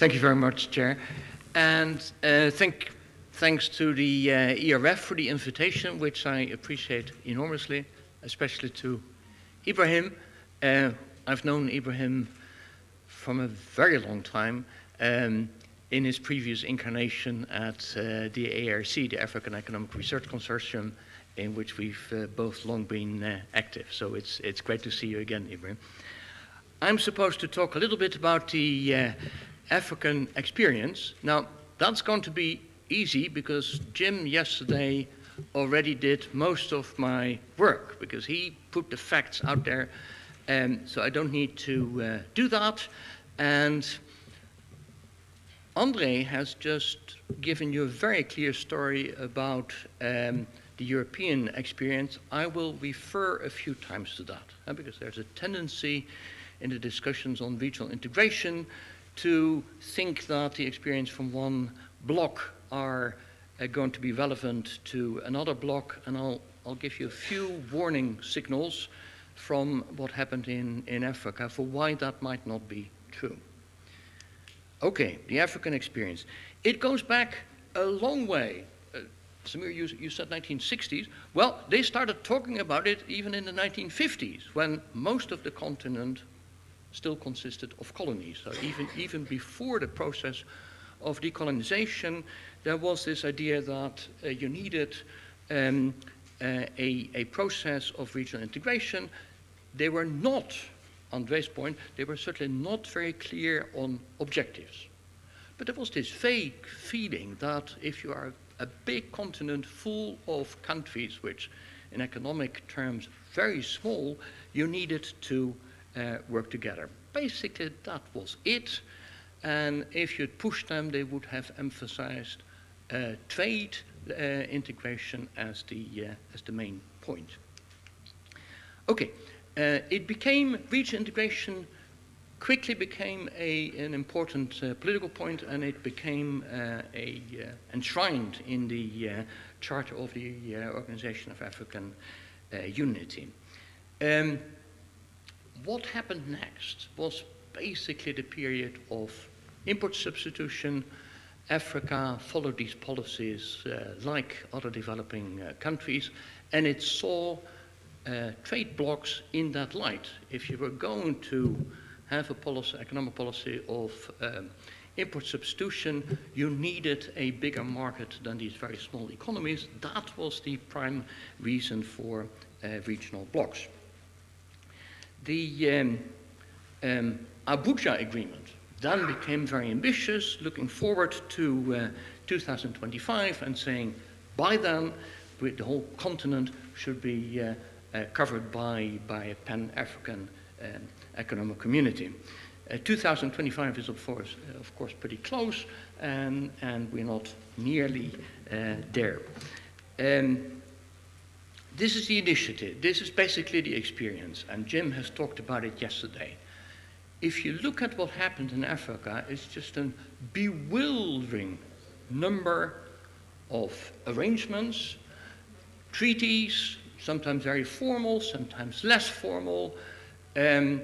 Thank you very much, Chair. And uh, thank, thanks to the uh, ERF for the invitation, which I appreciate enormously, especially to Ibrahim. Uh, I've known Ibrahim from a very long time um, in his previous incarnation at uh, the AERC, the African Economic Research Consortium, in which we've uh, both long been uh, active. So it's, it's great to see you again, Ibrahim. I'm supposed to talk a little bit about the African experience. Now, that's going to be easy because Jim yesterday already did most of my work because he put the facts out there. Um, so I don't need to uh, do that. And Andre has just given you a very clear story about um, the European experience. I will refer a few times to that uh, because there's a tendency in the discussions on regional integration to think that the experience from one block are uh, going to be relevant to another block, and I'll, I'll give you a few warning signals from what happened in, in Africa for why that might not be true. Okay, the African experience. It goes back a long way. Uh, Samir, you, you said 1960s. Well, they started talking about it even in the 1950s, when most of the continent still consisted of colonies. So even, even before the process of decolonization, there was this idea that uh, you needed um, uh, a, a process of regional integration. They were not, on Andre's point, they were certainly not very clear on objectives. But there was this vague feeling that if you are a big continent full of countries, which in economic terms very small, you needed to uh, work together. Basically, that was it. And if you'd pushed them, they would have emphasized uh, trade uh, integration as the, uh, as the main point. Okay, uh, it became, region integration quickly became a, an important uh, political point and it became a, enshrined in the Charter of the Organization of African Unity. Um, what happened next was basically the period of import substitution. Africa followed these policies uh, like other developing uh, countries, and it saw uh, trade blocks in that light. If you were going to have a policy, economic policy of um, import substitution, you needed a bigger market than these very small economies. That was the prime reason for uh, regional blocks the um, um, Abuja Agreement then became very ambitious, looking forward to uh, 2025 and saying by then the whole continent should be uh, uh, covered by, by a pan-African um, economic community. Uh, 2025 is of course, of course pretty close and, and we're not nearly uh, there. Um, this is the initiative. This is basically the experience, and Jim has talked about it yesterday. If you look at what happened in Africa, it's just a bewildering number of arrangements, treaties, sometimes very formal, sometimes less formal, um,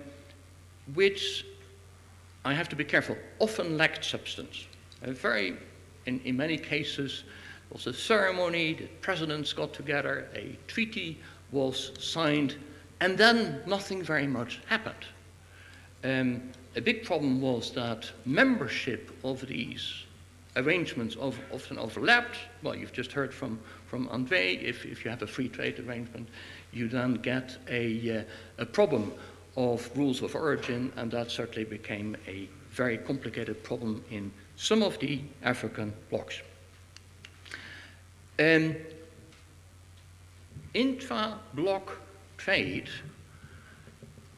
which I have to be careful, often lacked substance. A very, in, in many cases, was a ceremony, the presidents got together, a treaty was signed, and then nothing very much happened. Um, a big problem was that membership of these arrangements often overlapped. Well, you've just heard from, from Andre, if, if you have a free trade arrangement, you then get a, uh, a problem of rules of origin, and that certainly became a very complicated problem in some of the African blocs. Um, intra-block trade,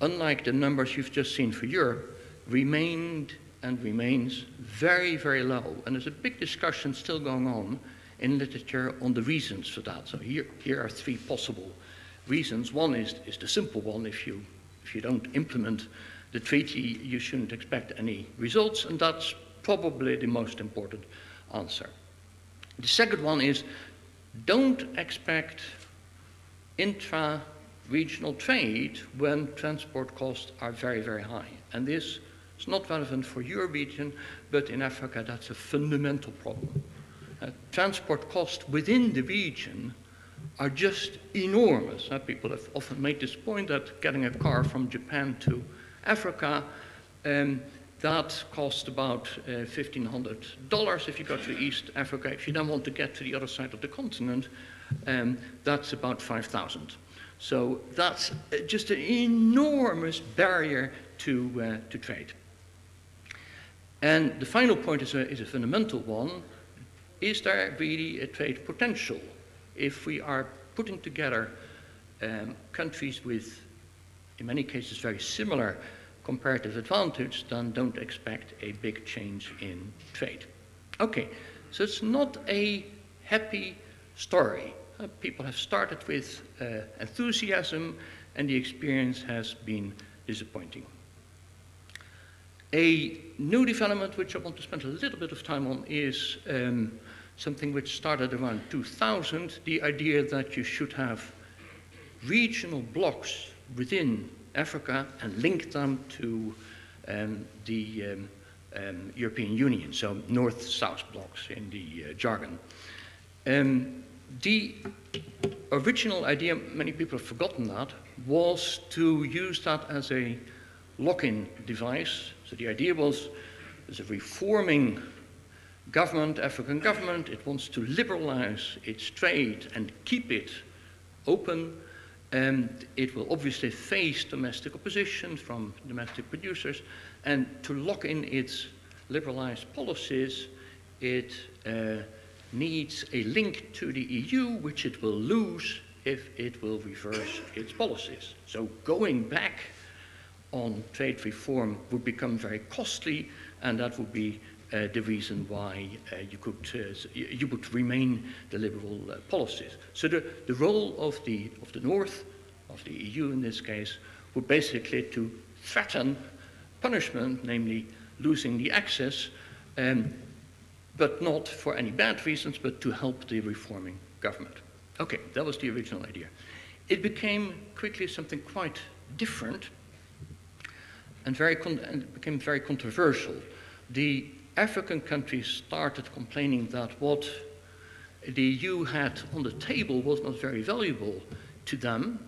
unlike the numbers you've just seen for Europe, remained and remains very, very low. And there's a big discussion still going on in literature on the reasons for that. So here, here are three possible reasons. One is, is the simple one. If you, if you don't implement the treaty, you shouldn't expect any results, and that's probably the most important answer. The second one is don't expect intra-regional trade when transport costs are very, very high. And this is not relevant for your region, but in Africa that's a fundamental problem. Uh, transport costs within the region are just enormous. Uh, people have often made this point that getting a car from Japan to Africa, um, that costs about uh, $1,500 if you go to East Africa. If you then want to get to the other side of the continent, um, that's about 5,000. So that's uh, just an enormous barrier to, uh, to trade. And the final point is a, is a fundamental one. Is there really a trade potential if we are putting together um, countries with, in many cases, very similar comparative advantage, then don't expect a big change in trade. Okay, so it's not a happy story. Uh, people have started with uh, enthusiasm, and the experience has been disappointing. A new development which I want to spend a little bit of time on is um, something which started around 2000, the idea that you should have regional blocks within Africa and link them to um, the um, um, European Union, so north-south blocks in the uh, jargon. Um, the original idea, many people have forgotten that, was to use that as a lock-in device. So the idea was there's a reforming government, African government, it wants to liberalize its trade and keep it open. And it will obviously face domestic opposition from domestic producers. And to lock in its liberalized policies, it uh, needs a link to the EU, which it will lose if it will reverse its policies. So going back on trade reform would become very costly, and that would be uh, the reason why uh, you could uh, you would remain the liberal policies. So the, the role of the of the North, of the EU in this case, would basically to threaten punishment, namely losing the access, um, but not for any bad reasons, but to help the reforming government. Okay, that was the original idea. It became quickly something quite different and, very and became very controversial. The African countries started complaining that what the EU had on the table was not very valuable to them.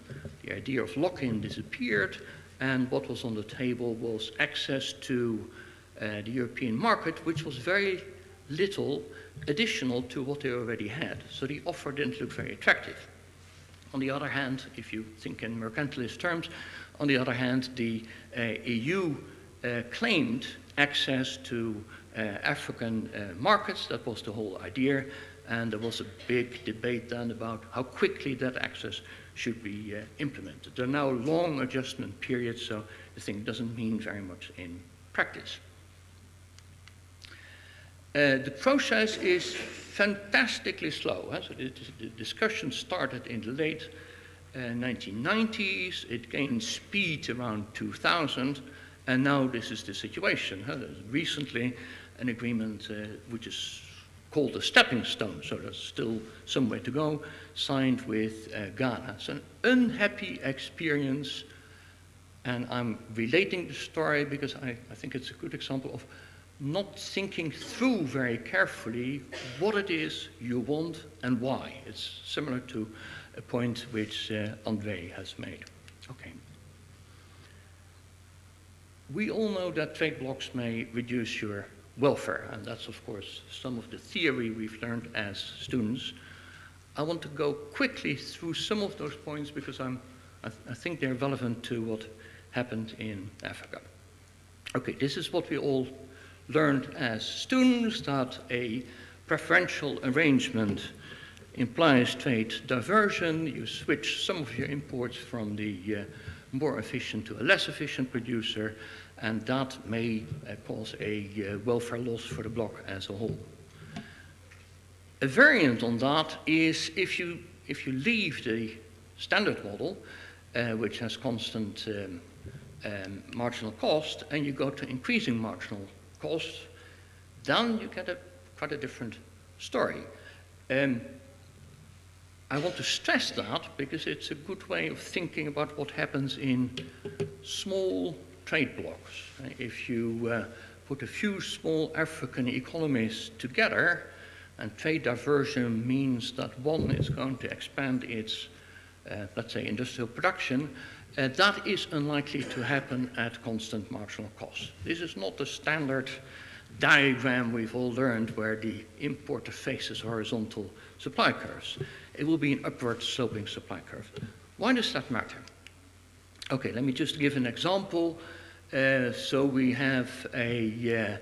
The idea of lock-in disappeared, and what was on the table was access to uh, the European market, which was very little additional to what they already had. So the offer didn't look very attractive. On the other hand, if you think in mercantilist terms, on the other hand, the uh, EU uh, claimed access to African uh, markets. That was the whole idea. And there was a big debate then about how quickly that access should be uh, implemented. There are now long adjustment periods, so the thing doesn't mean very much in practice. Uh, the process is fantastically slow. So the, the, discussion started in the late uh, 1990s. It gained speed around 2000, and now this is the situation. Recently, an agreement uh, which is called a stepping stone, so there's still some way to go, signed with uh, Ghana. It's an unhappy experience, and I'm relating the story because I, I think it's a good example of not thinking through very carefully what it is you want and why. It's similar to a point which uh, Andre has made. Okay. We all know that trade blocks may reduce your welfare, and that's, of course, some of the theory we've learned as students. I want to go quickly through some of those points because I'm, I, th I think they're relevant to what happened in Africa. Okay, this is what we all learned as students, that a preferential arrangement implies trade diversion. You switch some of your imports from the uh, more efficient to a less efficient producer, and that may uh, cause a uh, welfare loss for the block as a whole. A variant on that is if you, if you leave the standard model, uh, which has constant um, um, marginal cost, and you go to increasing marginal cost, then you get a quite a different story. Um, I want to stress that because it's a good way of thinking about what happens in small trade blocks. If you uh, put a few small African economies together, and trade diversion means that one is going to expand its, uh, let's say, industrial production, uh, that is unlikely to happen at constant marginal cost. This is not the standard diagram we've all learned where the importer faces horizontal supply curves. It will be an upward sloping supply curve. Why does that matter? Okay, let me just give an example. Uh, so we have a,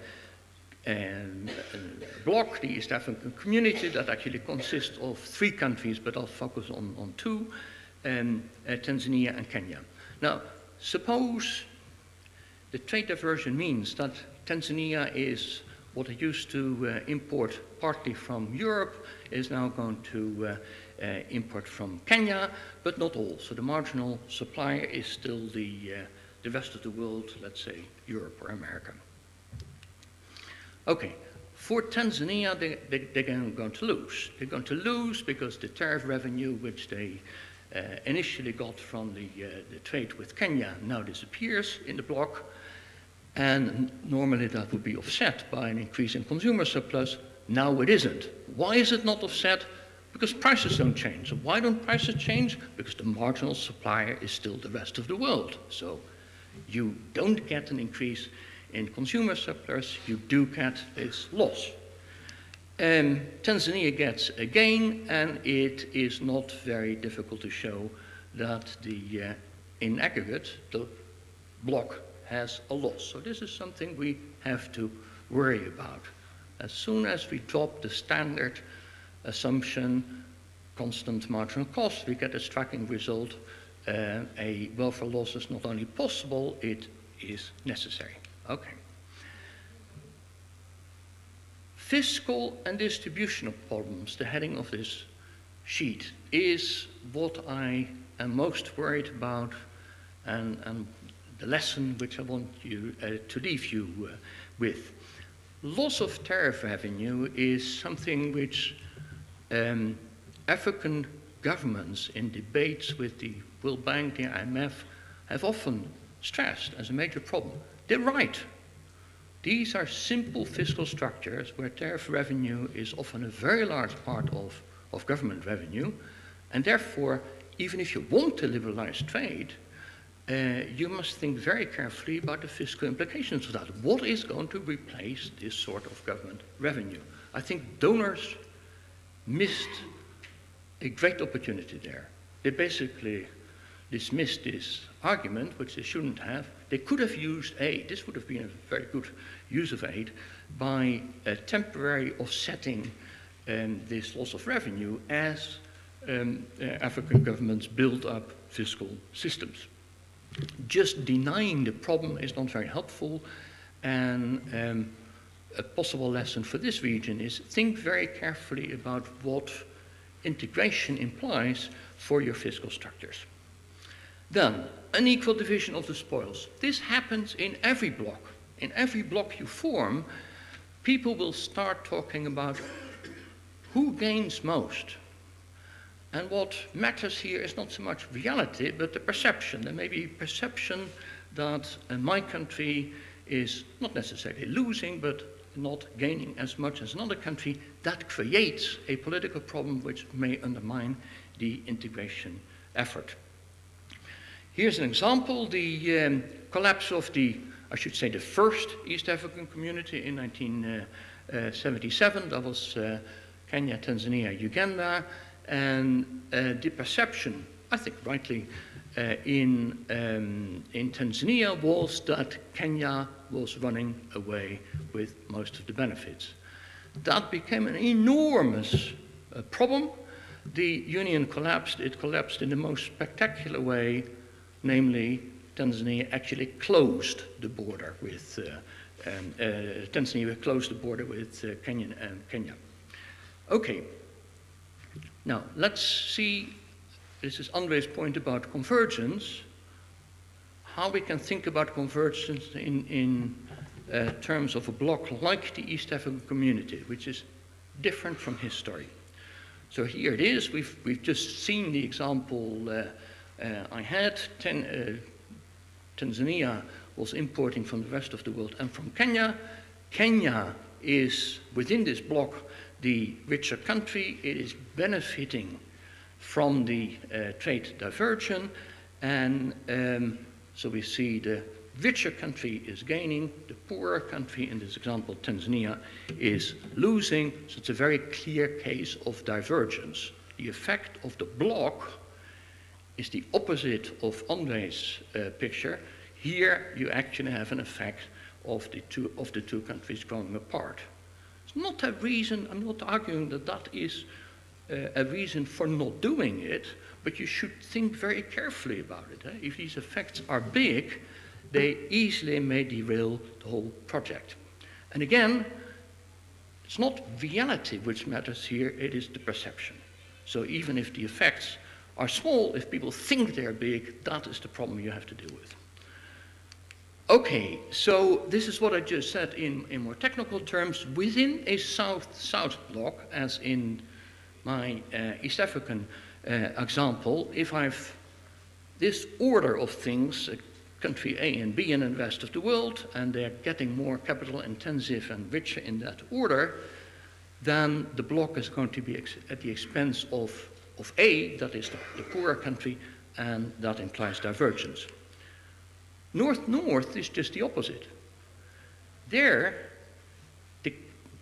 uh, um, a, bloc, the East African community, that actually consists of three countries, but I'll focus on, on two, um, uh, Tanzania and Kenya. Now, suppose the trade diversion means that Tanzania is what it used to uh, import partly from Europe, is now going to uh, import from Kenya, but not all. So the marginal supplier is still the, the rest of the world, let's say Europe or America. Okay, for Tanzania, they, they, they're going to lose. They're going to lose because the tariff revenue which they uh, initially got from the, uh, the trade with Kenya now disappears in the block. And normally that would be offset by an increase in consumer surplus. Now it isn't. Why is it not offset? Because prices don't change. Why don't prices change? Because the marginal supplier is still the rest of the world. So you don't get an increase in consumer surplus, you do get this loss. Um, Tanzania gets a gain, and it is not very difficult to show that the, uh, in aggregate, the bloc has a loss. So this is something we have to worry about. As soon as we drop the standard assumption, constant marginal cost, we get a striking result. Uh, a welfare loss is not only possible, it is necessary. Okay. Fiscal and distributional problems, the heading of this sheet, is what I am most worried about and, and the lesson which I want you uh, to leave you uh, with. Loss of tariff revenue is something which um, African governments in debates with the World Bank, the IMF, have often stressed as a major problem. They're right. These are simple fiscal structures where tariff revenue is often a very large part of, of government revenue, and therefore, even if you want to liberalize trade, uh, you must think very carefully about the fiscal implications of that. What is going to replace this sort of government revenue? I think donors missed a great opportunity there. They basically dismissed this argument, which they shouldn't have. They could have used aid, this would have been a very good use of aid, by uh, temporary offsetting um, this loss of revenue as um, uh, African governments build up fiscal systems just denying the problem is not very helpful. And um, a possible lesson for this region is think very carefully about what integration implies for your fiscal structures. Then, unequal division of the spoils. This happens in every block. In every block you form, people will start talking about who gains most. And what matters here is not so much reality, but the perception. There may be perception that uh, my country is not necessarily losing, but not gaining as much as another country. That creates a political problem which may undermine the integration effort. Here's an example, the um, collapse of the, I should say, the first East African community in 1977. Uh, uh, that was uh, Kenya, Tanzania, Uganda. And uh, the perception, I think rightly, uh, in, um, in Tanzania was that Kenya was running away with most of the benefits. That became an enormous uh, problem. The union collapsed. It collapsed in the most spectacular way, namely, Tanzania actually closed the border with uh, um, uh, Tanzania closed the border with uh, Kenya and Kenya. Okay, now, let's see, this is Andre's point about convergence, how we can think about convergence in, in uh, terms of a bloc like the East African community, which is different from history. So here it is, we've, we've just seen the example uh, I had. Ten, uh, Tanzania was importing from the rest of the world and from Kenya. Kenya is within this block the richer country. It is benefiting from the uh, trade diversion, and um, so we see the richer country is gaining, the poorer country, in this example Tanzania, is losing. So it's a very clear case of divergence. The effect of the block is the opposite of Andre's uh, picture. Here you actually have an effect of the, two, of the two countries growing apart. It's not a reason, I'm not arguing that that is uh, a reason for not doing it, but you should think very carefully about it. Eh? If these effects are big, they easily may derail the whole project. And again, it's not reality which matters here, it is the perception. So even if the effects are small, if people think they're big, that is the problem you have to deal with. Okay, so this is what I just said in, in more technical terms. Within a south-south block, as in my uh, East African uh, example, if I've this order of things, uh, country A and B in the rest of the world, and they're getting more capital intensive and richer in that order, then the block is going to be at the expense of, of A, that is the, the poorer country, and that implies divergence. North-north is just the opposite. There, the,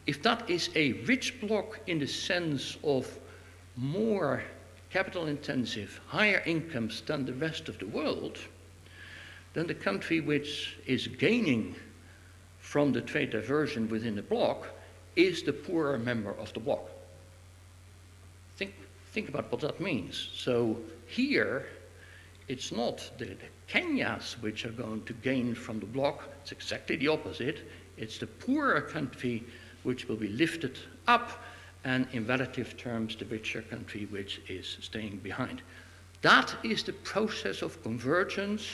if that is a rich block in the sense of more capital intensive, higher incomes than the rest of the world, then the country which is gaining from the trade diversion within the bloc is the poorer member of the bloc. Think, think about what that means. So here, it's not the, Kenyas which are going to gain from the bloc, it's exactly the opposite. It's the poorer country which will be lifted up, and in relative terms, the richer country which is staying behind. That is the process of convergence,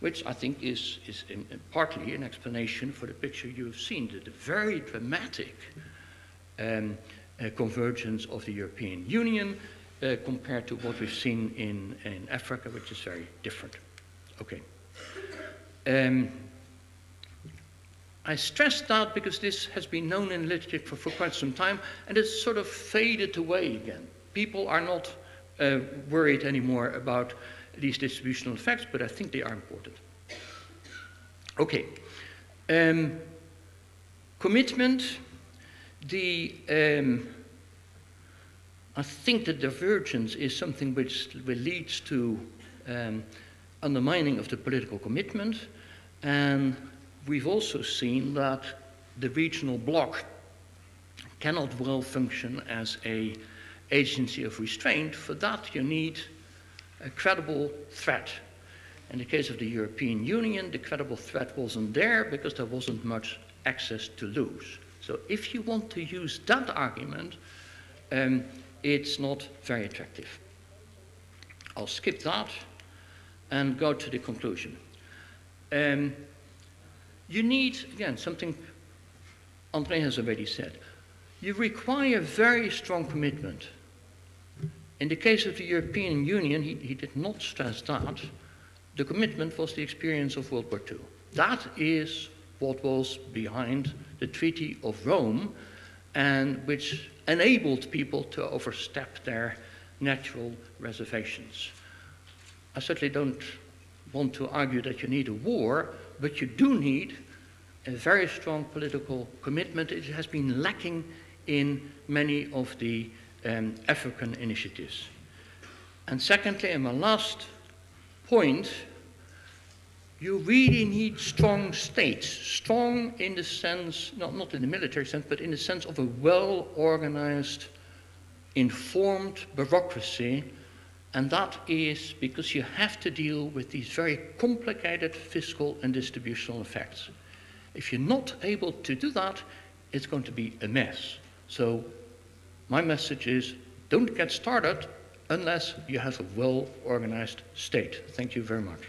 which I think is, is in, in partly an explanation for the picture you've seen, the, the very dramatic um, convergence of the European Union uh, compared to what we've seen in, in Africa, which is very different. Okay. Um, I stress that because this has been known in literature for, for, quite some time and it's sort of faded away again. People are not uh, worried anymore about these distributional effects, but I think they are important. Okay. Um, commitment. The, um, I think the divergence is something which leads to um, undermining of the political commitment. And we've also seen that the regional bloc cannot well function as a agency of restraint. For that, you need a credible threat. In the case of the European Union, the credible threat wasn't there because there wasn't much access to lose. So if you want to use that argument, um, it's not very attractive. I'll skip that and go to the conclusion. Um, you need, again, something Andre has already said. You require very strong commitment. In the case of the European Union, he, he did not stress that. The commitment was the experience of World War II. That is what was behind the Treaty of Rome and which enabled people to overstep their natural reservations. I certainly don't want to argue that you need a war, but you do need a very strong political commitment. It has been lacking in many of the um, African initiatives. And secondly, and my last point, you really need strong states, strong in the sense, not, not in the military sense, but in the sense of a well organized, informed bureaucracy and that is because you have to deal with these very complicated fiscal and distributional effects. If you're not able to do that, it's going to be a mess. So my message is don't get started unless you have a well-organized state. Thank you very much.